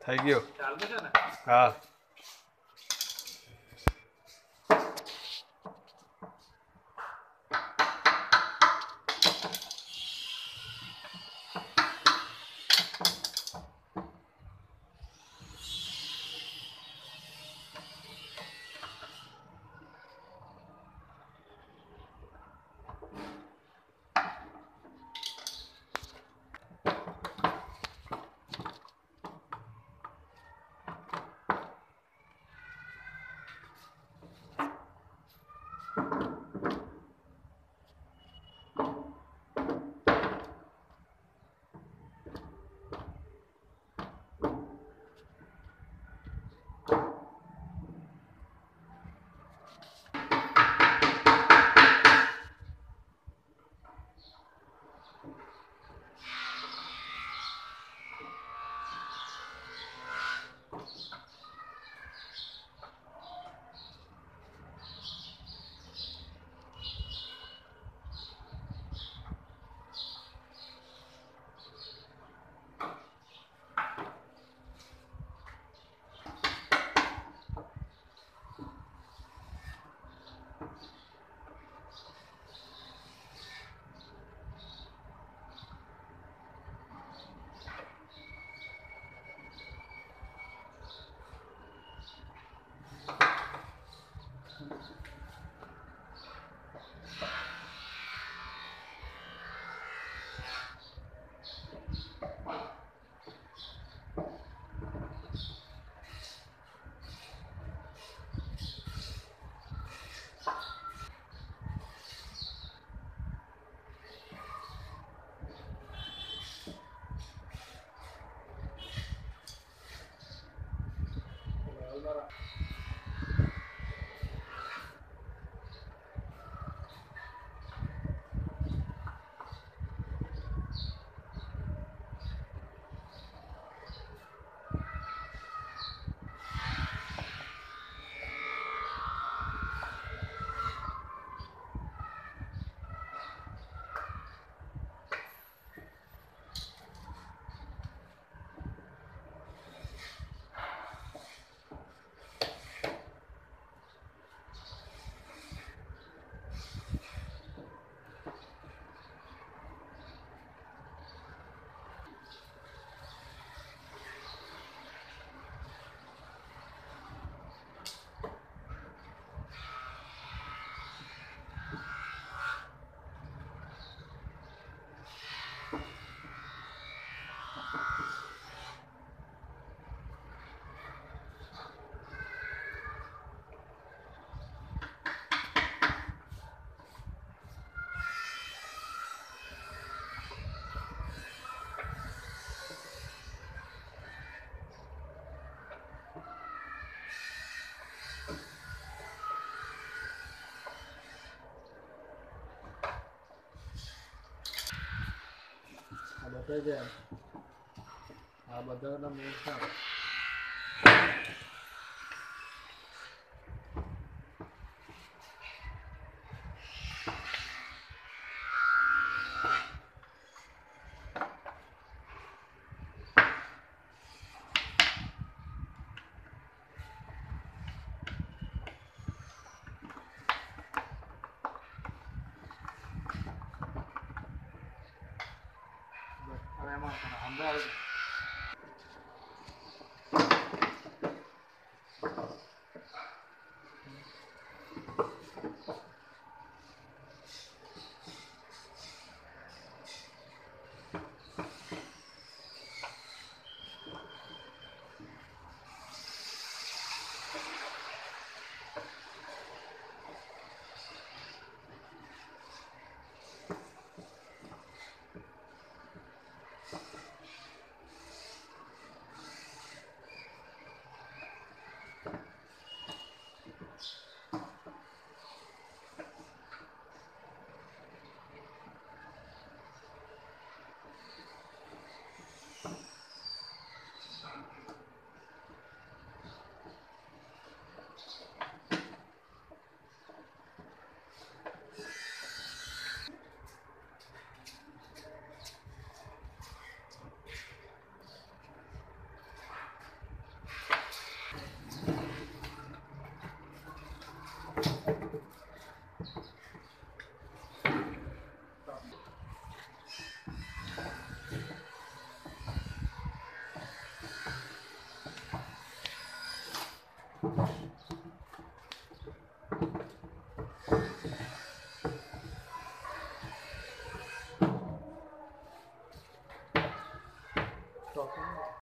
થઈ ગયો હા. Pwede yan. Haba daw na minsan. Tenemos, nos han dado